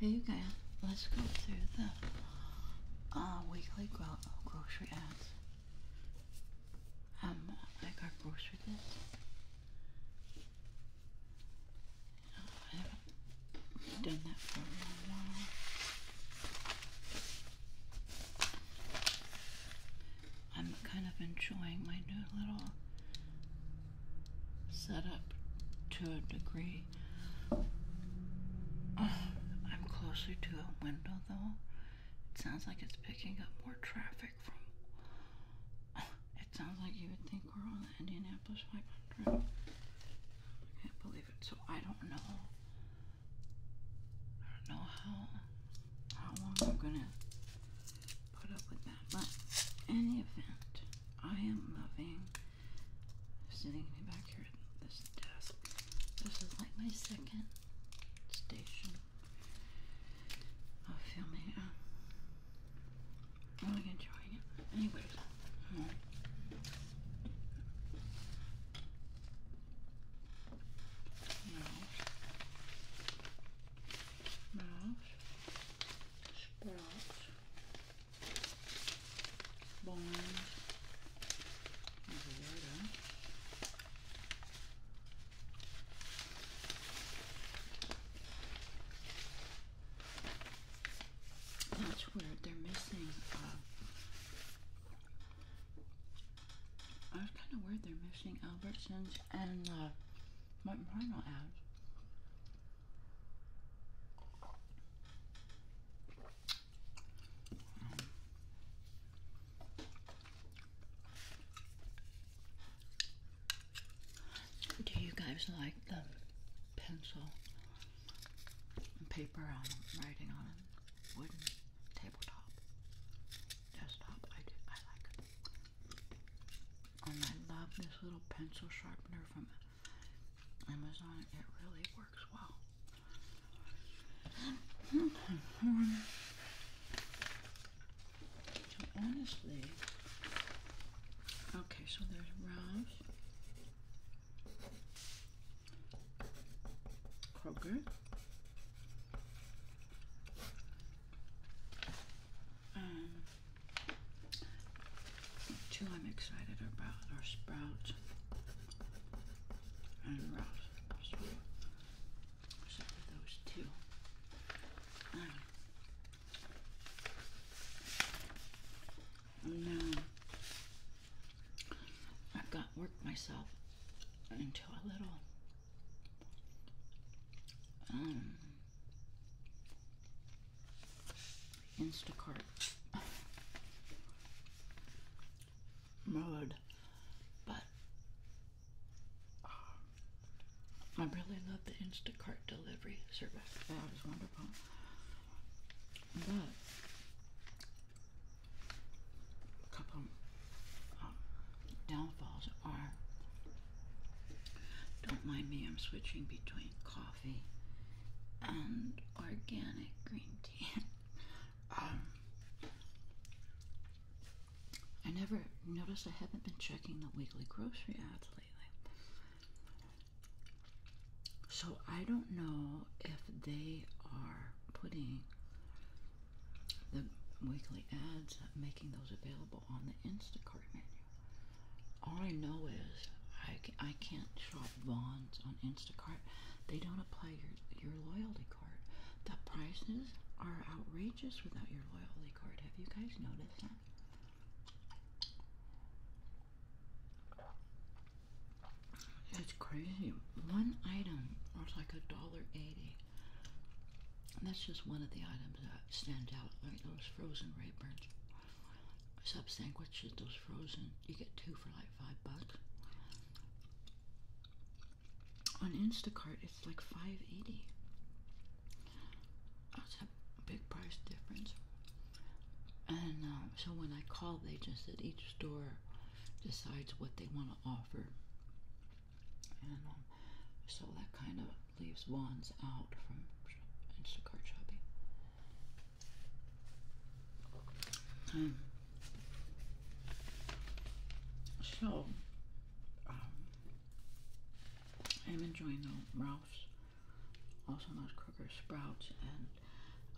Hey, you guys, let's go through the uh, weekly gro- grocery ads. Um, like our grocery list. I haven't done that for a while. I'm kind of enjoying my new little setup to a degree. I'm closer to a window though. It sounds like it's picking up more traffic from. It sounds like you would think we're on the Indianapolis 500. I can't believe it. So I don't know. I don't know how how long I'm gonna put up with that. But any event, I am loving sitting back here at this desk. This is like my second station of filming. Uh, I'm really enjoying it. Anyways, hmm. mouse, mouse, sprouts, Vons, Roberta. That's weird. They're missing. Uh, that's kind of weird. They're missing Albertsons and uh, Martin Rhino ads. Do you guys like the pencil and paper on writing on wooden tabletop desktop? I do. I like it. And I love this little pencil sharpener from Amazon. It really works well. So honestly, okay, so there's Ralph's, Kroger, um, two I'm excited about are Sprouts and Ralph's. So, except for those two. Um, now, I've got worked myself into a little um, Instacart mode, but I really love the Instacart delivery service. That is wonderful. But a couple um, downfalls are don't mind me, I'm switching between coffee and organic green tea. um, I never noticed I haven't been checking the weekly grocery ads lately. So I don't know if they are putting the weekly ads, making those available on the Instacart menu. All I know is I, I can't shop Vons on Instacart. They don't apply your, your loyalty card. The prices are outrageous without your loyalty card. Have you guys noticed that? It's crazy. One item was like a dollar eighty. That's just one of the items that stand out, like those frozen Raybern's. Sub sandwiches, those frozen, you get two for like five bucks. On Instacart, it's like five eighty. That's a big price difference. And um, so when I called, they just said each store decides what they want to offer. And um, so that kind of leaves Vons out from Instacart shopping. Um, so, um, I'm enjoying the Ralph's, also those Kroger Sprouts, and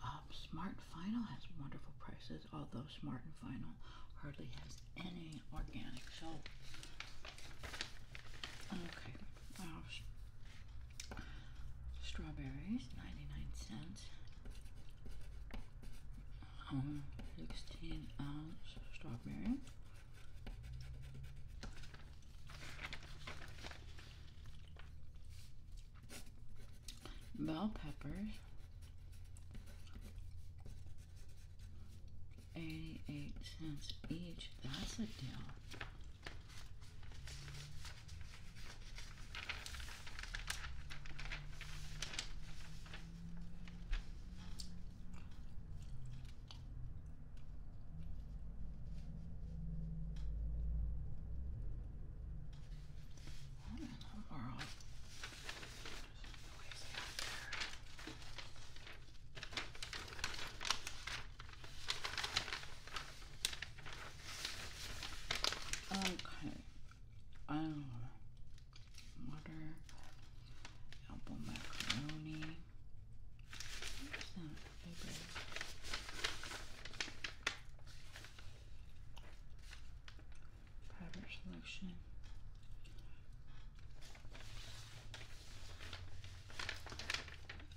Um, Smart and Final has wonderful prices, although Smart and Final hardly has any organic. So, okay, uh, strawberries, 99 cents. Um, 16 ounce strawberry. Bell peppers, 88 cents each. That's a deal. What in the world? Noisy out there. Okay. Um, water, apple macaroni. What's that? Maybe.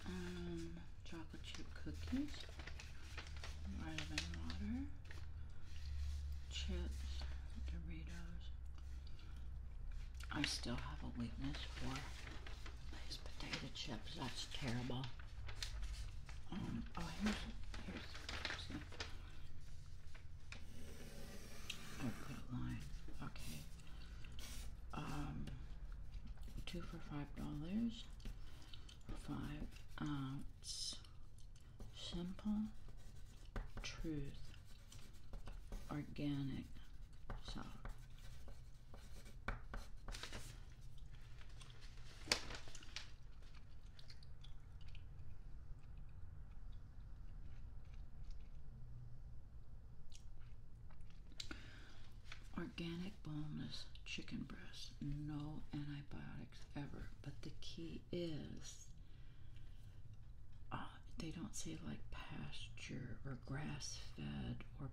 Um, chocolate chip cookies. Vitamin water. Chips. Doritos. I still have a weakness for these potato chips. That's terrible. Um, oh, here's, $5 five ounce simple truth organic boneless chicken breast, no antibiotics ever. But the key is uh, they don't say like pasture or grass fed or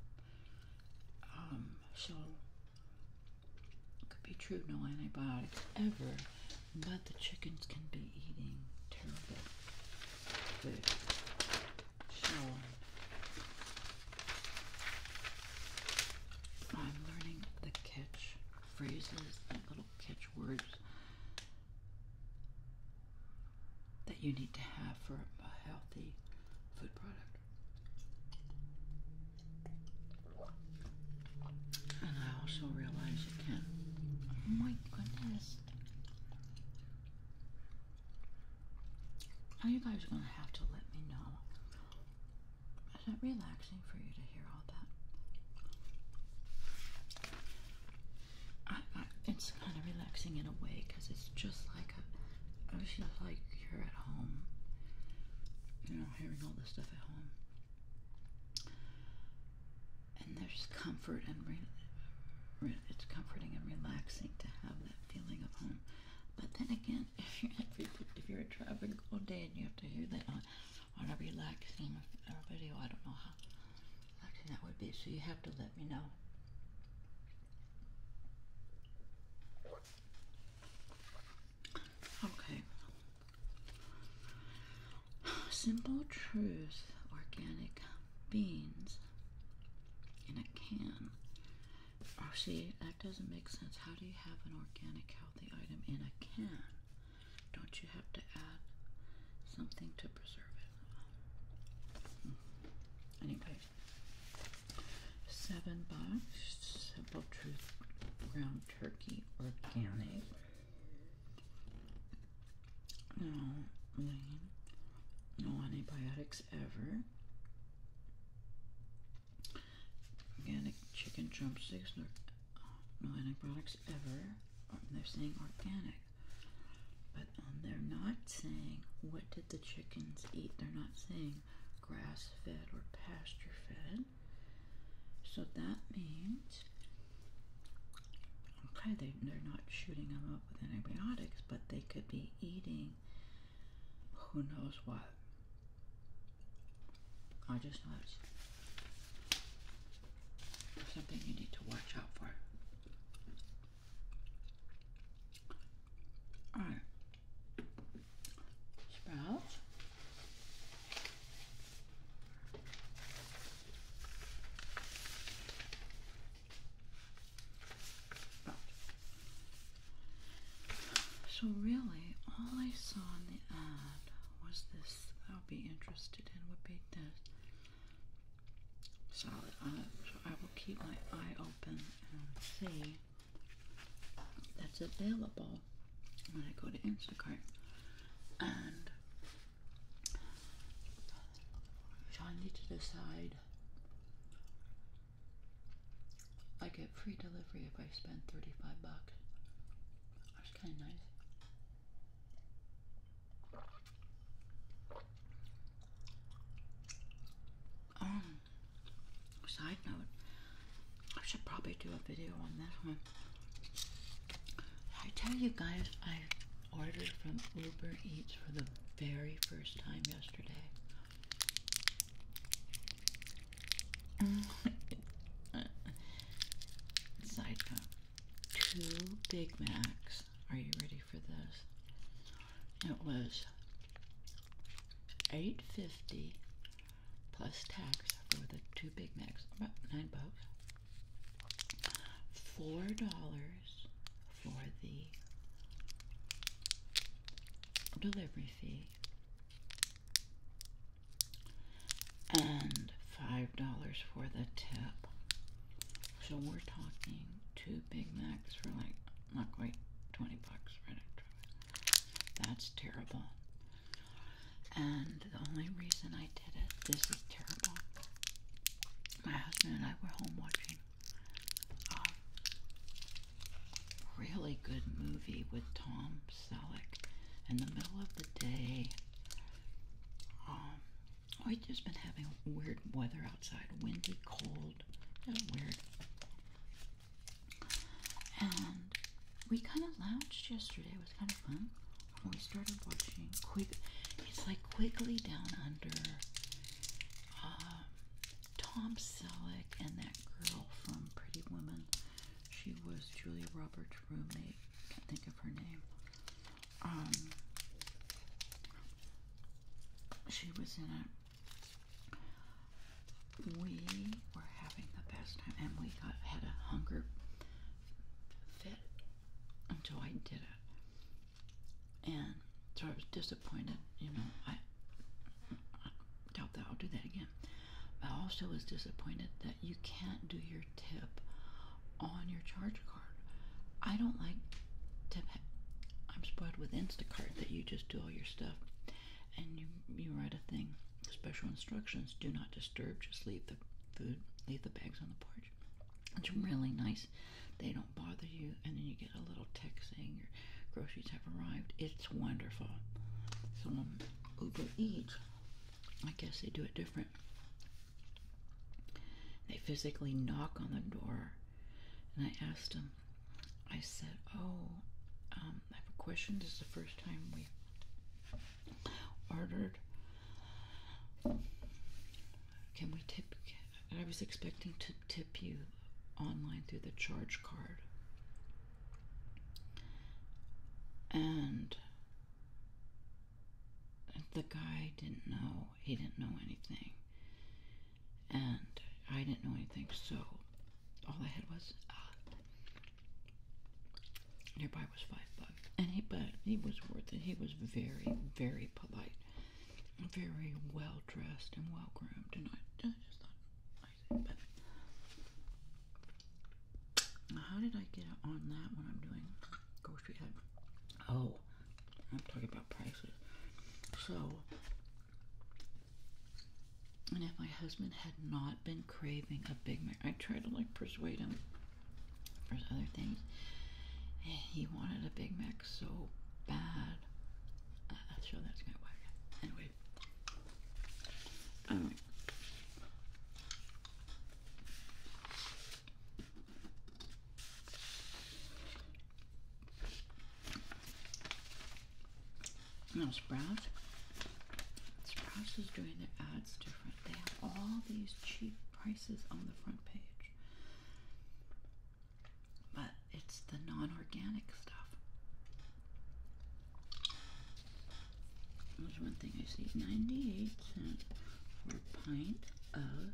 um, so it could be true, no antibiotics ever, but the chickens can be eating terrible food. So I'm learning the catch phrases and little catch words that you need to have for a healthy food product. And I also realize you can. Oh my goodness. Are you guys going to have to let me know? Is it relaxing for you to hear all that? I, I, it's kind of relaxing in a way because it's just like a, it's just like you're at home. You know, hearing all this stuff at home. And there's comfort and re, re, it's comforting and relaxing to have that feeling of home. But then again, if you're if you're, if you're traveling all day and you have to hear that on, on a relaxing uh, video, I don't know how relaxing that would be. So you have to let me know. Okay. Simple Truth organic beans in a can. Oh, see, that doesn't make sense. How do you have an organic healthy item in a can? Don't you have to add something to preserve it? Anyway, seven bucks. Simple Truth ground turkey organic. No, lean. No antibiotics ever. Organic chicken drumsticks. No, no antibiotics ever. They're saying organic. But um, they're not saying what did the chickens eat. They're not saying grass fed or pasture fed. So that means okay, they, they're not shooting them up with antibiotics, but they could be eating who knows what. I just know it's something you need to watch out for. Alright. Sprouts. So really, all I saw in the ad was this. I'll be interested in would be this solid. Uh, so I will keep my eye open and see that's available when I go to Instacart. And so I need to decide. I get free delivery if I spend 35 bucks. That's kind of nice. Um, side note, I should probably a video on this one. I tell you guys, I ordered from Uber Eats for the very first time yesterday. Side note, two Big Macs. Are you ready for this? It was eight fifty plus tax for the two Big Macs, about nine bucks. Four dollars for the delivery fee, and five dollars for the tip. So we're talking two Big Macs for like not quite twenty bucks, right? That's terrible. And the only reason I did it, this is terrible. My husband and I were home watching a really good movie with Tom Selleck in the middle of the day. Um, we've just been having weird weather outside, windy, cold, of weird. And we kind of lounged yesterday. It was kind of fun. We started watching quick. It's like Quigley down under. Uh, Tom Selleck and that girl from Pretty Woman. She was Julia Roberts' roommate. Can't think of her name. Um, she was in it. We were having the best time, and we got had a hunger fit until I did it. And so I was disappointed, you know. I, I doubt that I'll do that again. I also was disappointed that you can't do your tip on your charge card. I don't like tip. I'm spoiled with Instacart that you just do all your stuff and you you write a thing, special instructions: do not disturb. Just leave the food, leave the bags on the porch. It's really nice. They don't bother you, and then you get a little text saying your groceries have arrived. It's wonderful. So um, Uber Eats, I guess they do it different. They physically knock on the door, and I asked him, I said, "Oh, um, I have a question. This is the first time we ordered. Can we tip? I was expecting to tip you online through the charge card. And the guy didn't know. He didn't know anything. And I didn't know anything, so all I had was uh, nearby was five bucks. And he but he was worth it. He was very, very polite. Very well dressed and well groomed and I, I just thought I but how did I get on that when I'm doing grocery ad? Oh, I'm talking about prices. So, and if my husband had not been craving a Big Mac, I tried to like persuade him for other things. He wanted a Big Mac so bad. Uh, so that's kind of why. Anyway. Anyway. Now sprouts. Warehouse is doing their ads different. They all these cheap prices on the front page. But it's the non-organic stuff. There's one thing I see, 98 cents for a pint of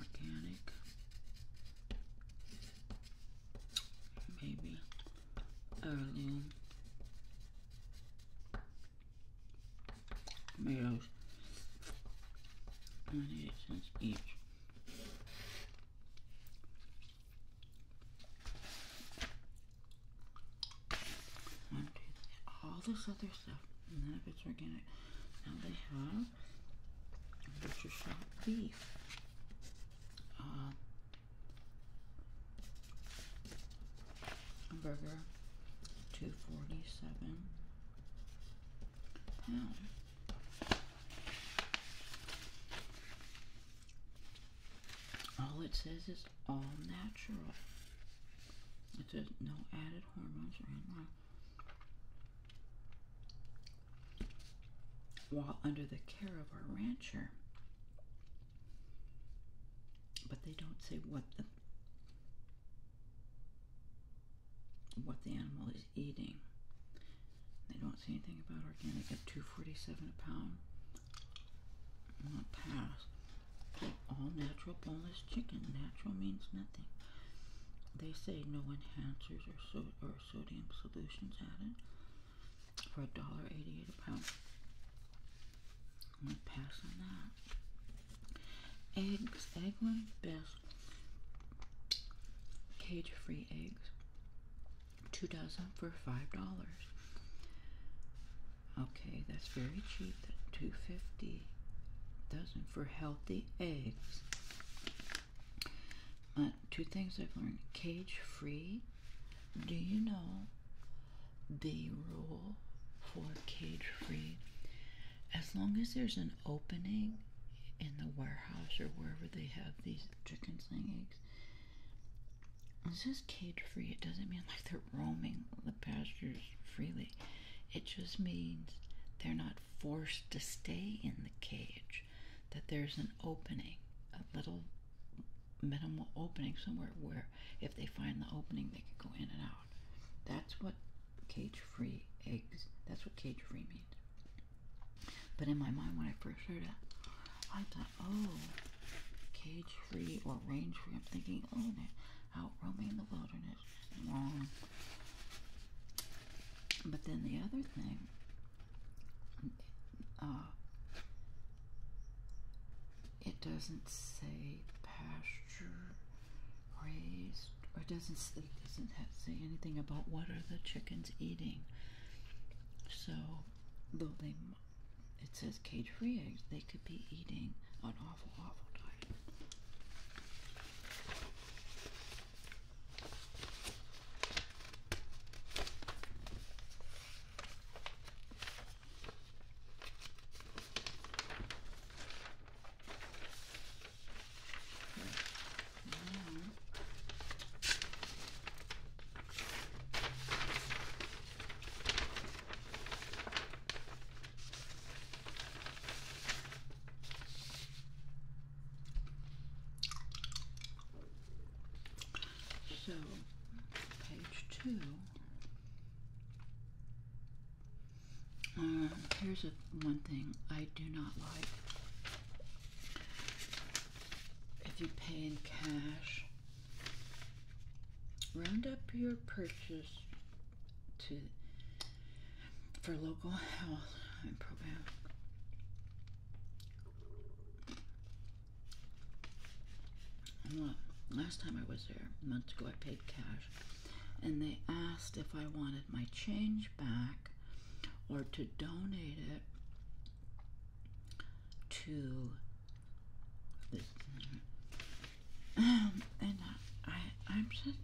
organic, maybe heirloom tomatoes, 98 cents each. All this other stuff, none of it's organic. Now they have butcher shop beef. Uh, burger, two forty seven pound. All it says it's all natural. It says no added hormones or anything. While under the care of our rancher. But they don't say what the what the animal is eating. They don't say anything about organic at two forty seven a pound. Not pass. All natural boneless chicken. Natural means nothing. They say no enhancers or so or sodium solutions added for a dollar eighty eight a pound. I'm gonna pass on that. Eggs, Eggland best cage free eggs. Two dozen for five dollars. Okay, that's very cheap. Two fifty dozen for healthy eggs. Uh, two things I've learned: cage free. Do you know the rule for cage free? As long as there's an opening in the warehouse or wherever they have these chickens laying eggs, this is cage free. It doesn't mean like they're roaming the pastures freely. It just means they're not forced to stay in the cage. That there's an opening, a little minimal opening somewhere where if they find the opening they can go in and out. That's what cage free eggs, that's what cage free means. But in my mind when I first heard it, I thought, oh, cage free or range free. I'm thinking, oh, out roaming in the wilderness. Wrong. But then the other thing, uh, doesn't say pasture raised, or doesn't it doesn't have, say anything about what are the chickens eating. So, though they it says cage-free eggs, they could be eating an awful, awful diet. So, page two. Uh, here's a, one thing I do not like. If you pay in cash, round up your purchase to for local health program. Look, last time I was there, months ago, I paid cash, and they asked if I wanted my change back or to donate it to this. Um, and I, I'm just,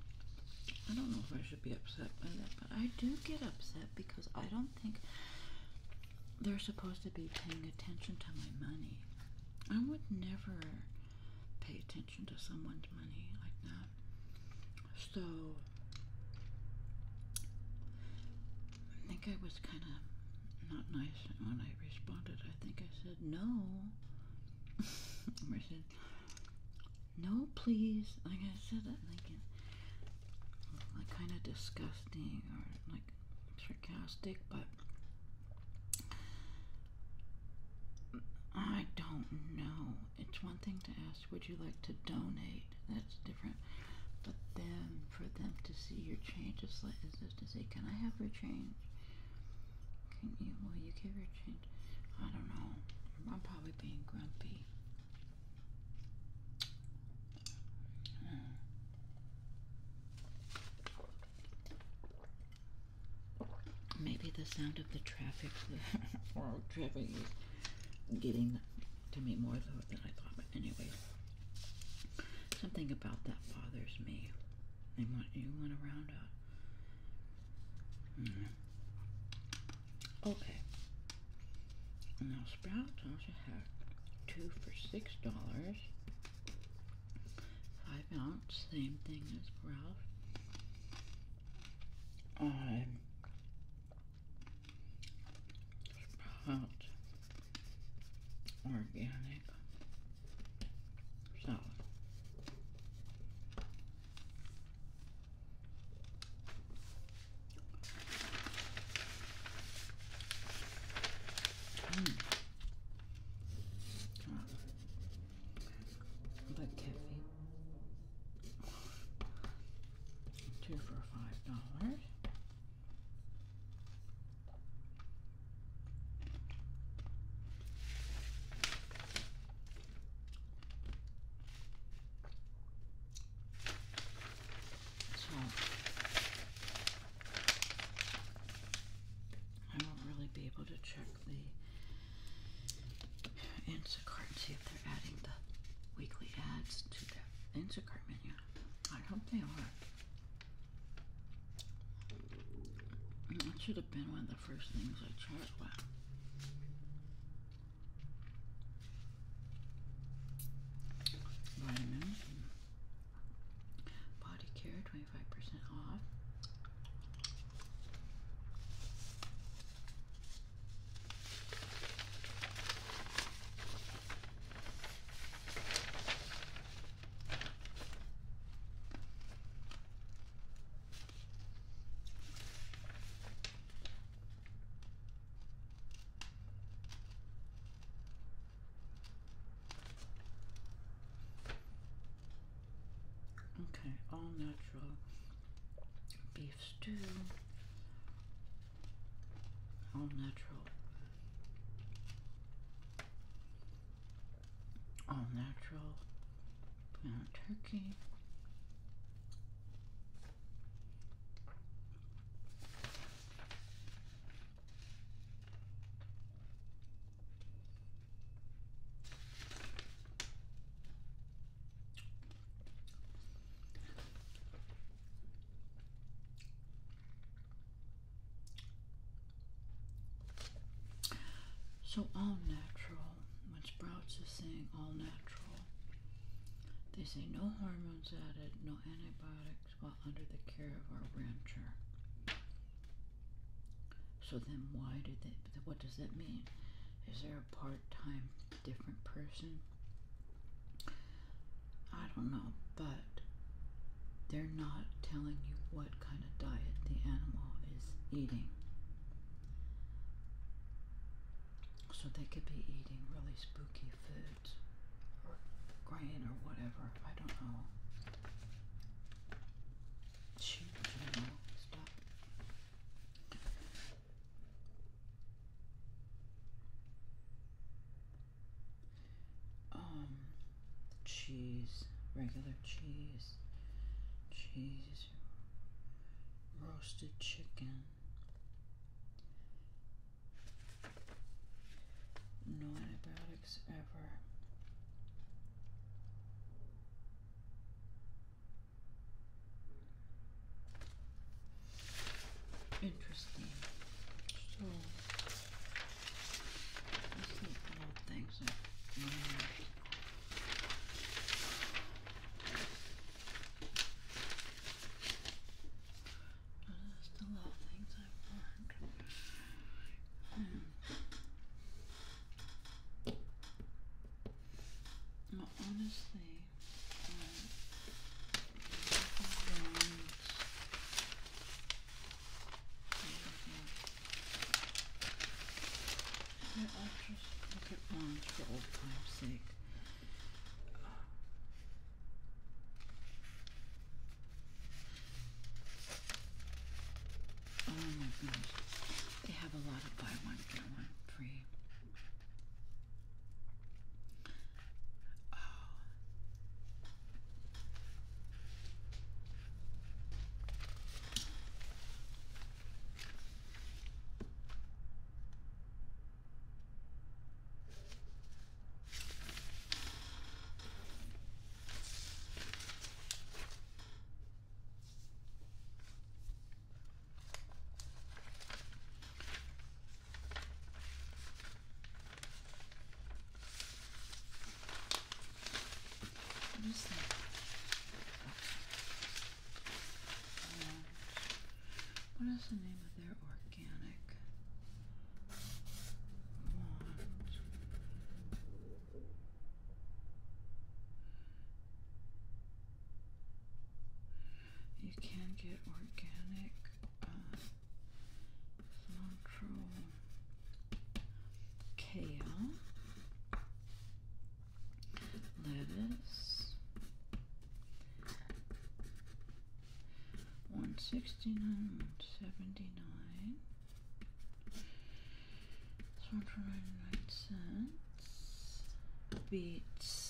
I don't know if I should be upset by that, but I do get upset because I don't think they're supposed to be paying attention to my money. I would never pay attention to someone's money like that. So, I think I was kind of not nice when I responded. I think I said no. I said, no, please. Like I said, that like, like kind of disgusting or like sarcastic, but I don't know. It's one thing to ask, would you like to donate? That's different. But then for them to see your change, like, is this to say, can I have your change? Can you, will you give your change? I don't know. I'm probably being grumpy. Hmm. Maybe the sound of the traffic or traffic is getting to me more than I thought. But anyway, something about that bothers me. They want you want to round. Mm. Okay. Now Sprouts also have two for six dollars. Five ounce, same thing as Ralph. Um, Sprout organic salad. Mm. But Keffy, two for five dollars. So I won't really be able to check the Instacart and see if they're adding the weekly ads to I hope they are. That should have been one of the first things I checked. Wow. Okay, all natural beef stew. All natural. All natural ground turkey. So all natural. When Sprouts is saying all natural, they say no hormones added, no antibiotics while under the care of our rancher. So then why did they, what does that mean? Is there a part-time different person? I don't know, but they're not telling you what kind of diet the animal is eating. So they could be eating really spooky foods or grain or whatever. I don't know. Sheep, you know, stuff. Um, cheese, regular cheese, cheese, roasted chicken. No antibiotics ever. honestly. What is the name of their organic wand? You can get organic 69.79. It's one for 99 cents. Beats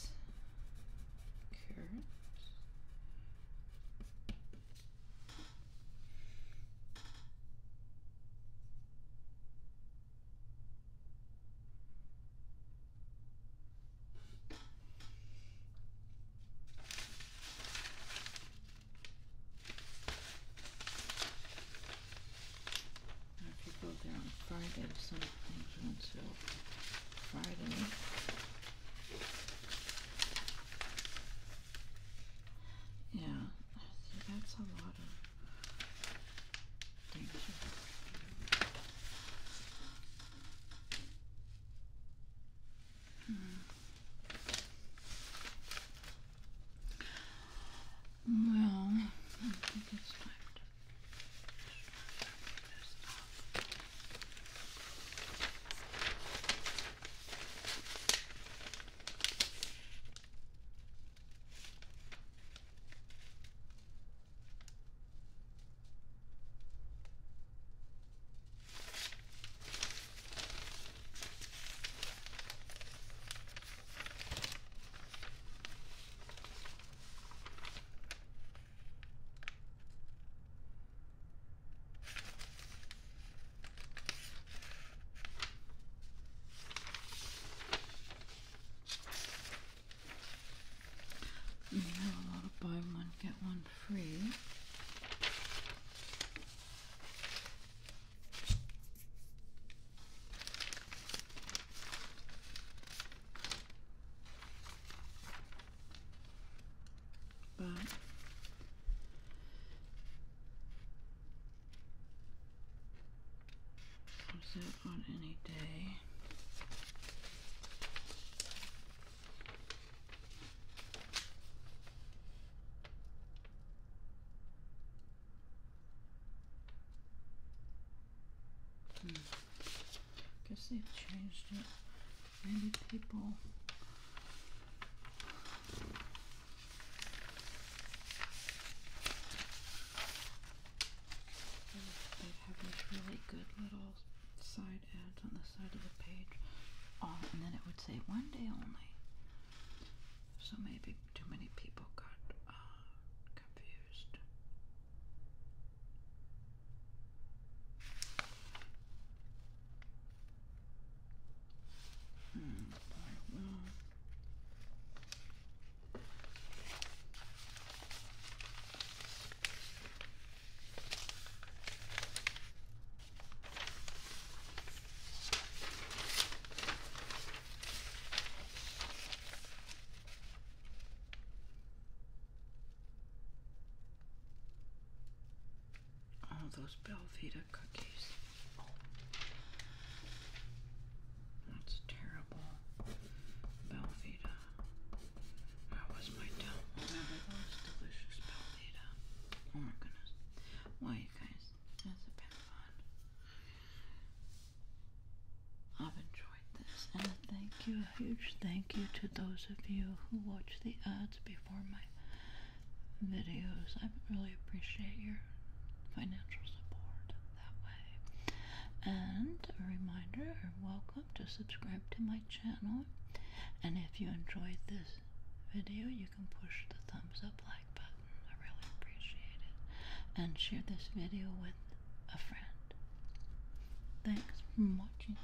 But is that on any day? Hmm. Guess they've changed it. Maybe people. They have these really good little side ads on the side of the page. Oh, and then it would say one day only. So maybe too many people got uh, confused. Hmm, boy, well. All those Belvita cookies. That's terrible. Belvita. That was my dumb. Remember those delicious? Oh my goodness. Well, you guys, that's been fun. I've enjoyed this, and a thank you, a huge thank you to those of you who watch the ads before my videos. I really appreciate your financial support that way. And a reminder, welcome to subscribe to my channel. And if you enjoyed this video, you can push the thumbs up like button. I really appreciate it. And share this video with a friend. Thanks for watching.